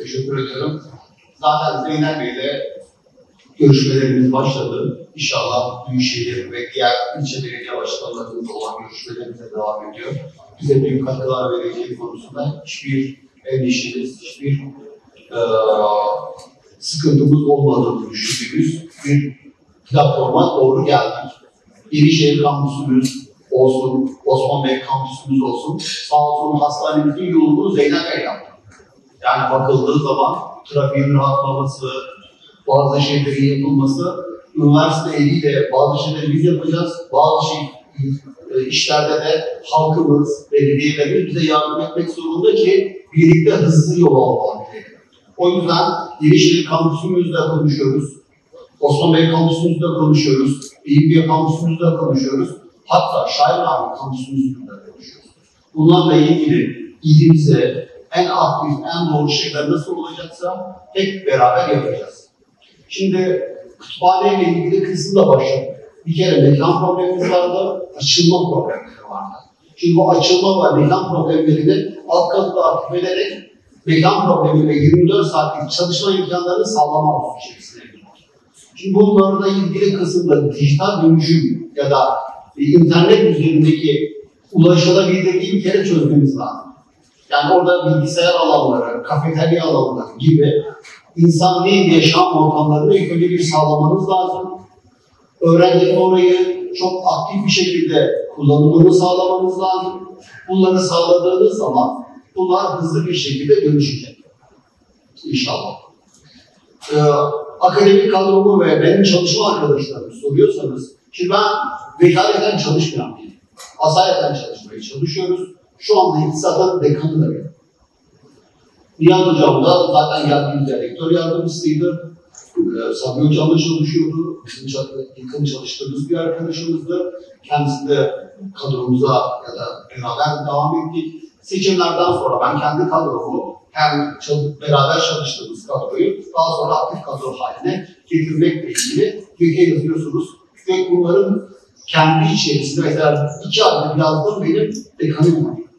Teşekkür ediyorum. Zaten Zeynep Bey'le görüşmelerimiz başladı. İnşallah Büyükşehir ve diğer ilçe belediye başkanlarımızla olan görüşmelerimize devam ediyor. Bize büyük katkılar vereceği konusunda hiçbir endişemiz, hiçbir eee sıkıntımız olmadığını düşündüğümüz bir platforma doğru geldik. Yenişehir kampüsümüz olsun, Osman Bey kampüsümüz olsun, sağ olsun hastanemizin yolunu Zeynep Bey yaptı. Yani bakıldığı zaman trafiğin rahatlaması, bazı şeylerin yapılması, üniversite eliyle bazı şeyleri biz yapacağız, bazı şey, e, işlerde de halkımız, belediyelerimiz bize yardım etmek zorunda ki birlikte hızlı yol alabilelim. O yüzden Yenişehir kampüsümüzle konuşuyoruz. Osman Bey kampüsümüzde konuşuyoruz. İYİBİye kampüsümüzde konuşuyoruz. Hatta Şahinami kampüsümüzde konuşuyoruz. Bunlarla ilgili ilimize en aktif, en doğru şeyler nasıl olacaksa hep beraber yapacağız. Şimdi kütüphaneyle ilgili kısımda başladık. Bir kere mekan problemimiz vardı, açılma problemleri vardı. Şimdi bu açılma ve mekan problemlerini alt katıda aktif ederek mekan problemi ve 24 saatlik çalışma imkanlarını sağlama arzusu içerisine. Şimdi bunlarla ilgili kısımda dijital dönüşüm ya da internet üzerindeki ulaşılabilirliği bir kere çözmemiz lazım. Yani orada bilgisayar alanları, kafeterya alanları gibi insani yaşam ortamlarını ilk önce bir sağlamanız lazım. Öğrencilerin orayı çok aktif bir şekilde kullanımını sağlamanız lazım. Bunları sağladığınız zaman bunlar hızlı bir şekilde dönüşecek. İnşallah. Ee, akademik kadromu ve benim çalışma arkadaşlarımı soruyorsanız, şimdi ben vekaleten çalışmayan biriyim. Asayeten çalışmaya çalışıyoruz. Şu anda iktisadan dekanı da benim. Nihat Hocam da zaten geldiğimizde rektör yardımcısıydı. Ee, Sabri Hocam'la çalışıyordu. Bizim yakın çalıştığımız bir arkadaşımızdı. Kendisi de kadromuza ya da beraber devam ettik. Seçimlerden sonra ben kendi kadromu hem beraber çalıştığımız kadroyu daha sonra aktif kadro haline getirmekle ilgili köke yazıyorsunuz. Ve bunların kendi içerisinde mesela iki adım yazdığım benim dekanım var.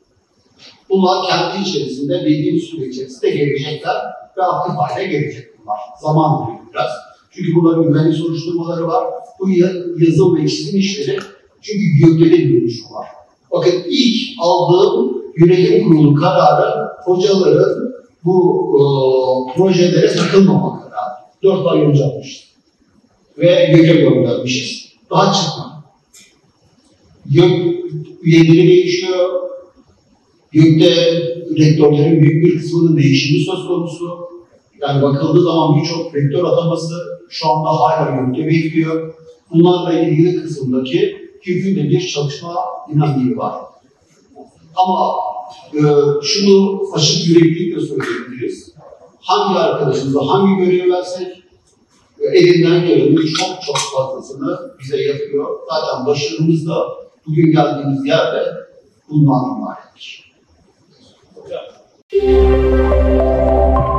Bunlar kendi içerisinde bir süre içerisinde gelecekler ve aktif hale gelecek bunlar. Zaman alıyor biraz. Çünkü bunların güvenlik soruşturmaları var. Bu ya- yazım ve çizim işleri çünkü gövdede bir dönüşüm var. Bakın ilk aldığım yönetim kurulu kararı hocaların bu e, projelere takılmama kararı. Dört ay önce almıştım. Ve göke göndermişiz. Daha çıkmadı. Gök üyeleri değişiyor, Gökte rektörlerin büyük bir kısmının değişimi söz konusu. Yani bakıldığı zaman birçok rektör ataması şu anda hala gökte bekliyor. Bunlarla ilgili kısımdaki hükümde bir çalışma dinamiği var. Ama e, şunu açık yüreklilikle söyleyebiliriz. Hangi arkadaşımıza hangi görev versek e, elinden gelenin çok çok fazlasını bize yapıyor. Zaten başarımız da bugün geldiğimiz yerde bundan ibarettir. Música